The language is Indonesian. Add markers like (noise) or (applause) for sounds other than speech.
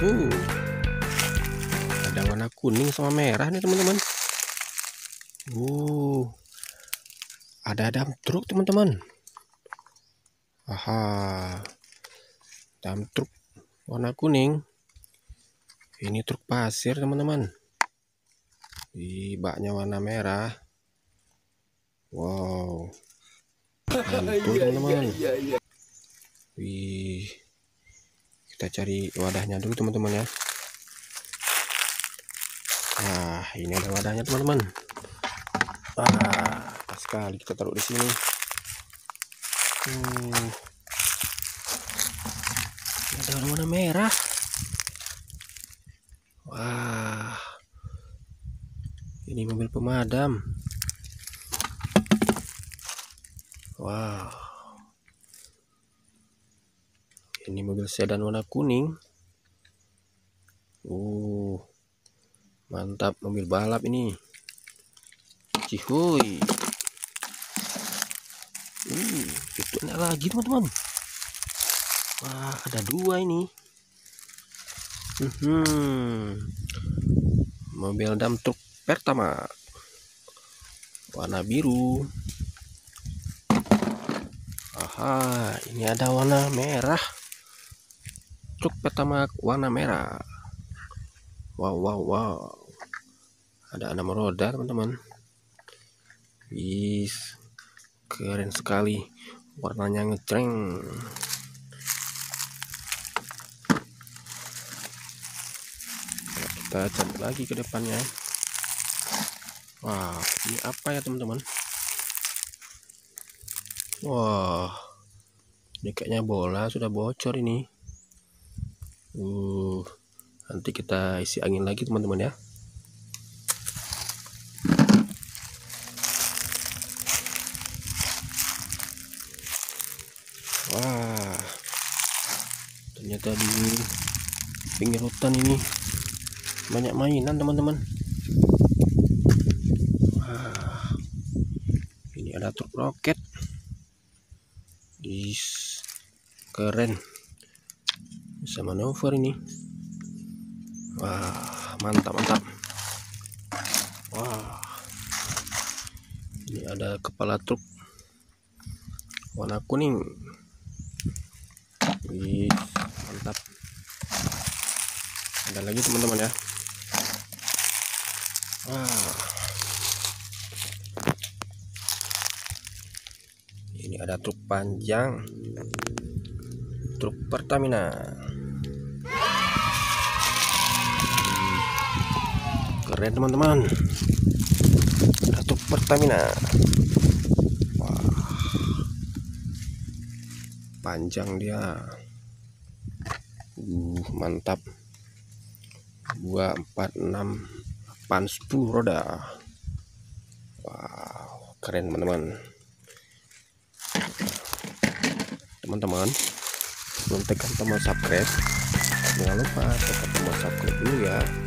uh ada warna kuning sama merah nih teman-teman. Uh. Ada dam truk teman-teman. Aha. Dam truk warna kuning. Ini truk pasir teman-teman. Di baknya warna merah. Wow. Mantul (laughs) teman-teman. wih kita cari wadahnya dulu teman-teman ya. Nah ini ada wadahnya teman-teman. Ah pas sekali kita taruh di sini. Hmm. ada warna merah. Wah. Ini mobil pemadam. Wow ini mobil sedan warna kuning. Uh mantap mobil balap ini. Cihuy. Uh itu enak lagi teman-teman. Wah ada dua ini. Hmm, mobil dam truk pertama. Warna biru. Aha ini ada warna merah truk pertama warna merah. Wow wow wow. Ada enam roda teman-teman. Bis keren sekali. Warnanya ngecreng kita cari lagi ke depannya. Wah ini apa ya teman-teman? Wah ini kayaknya bola sudah bocor ini uh nanti kita isi angin lagi teman-teman ya. Wah ternyata di pinggir hutan ini banyak mainan teman-teman. Ini ada truk roket. Is, keren bisa manuver ini. Wah mantap mantap. Wah. Ini ada kepala truk warna kuning. Wih, mantap. Ada lagi teman-teman ya. Wah. Ini ada truk panjang. Truk Pertamina keren teman-teman. Ada truk Pertamina panjang dia. Uh mantap. 2 4 6 8 10 roda. Wow keren teman-teman. Teman-teman belum tekan tombol subscribe. Jangan lupa tekan tombol subscribe dulu ya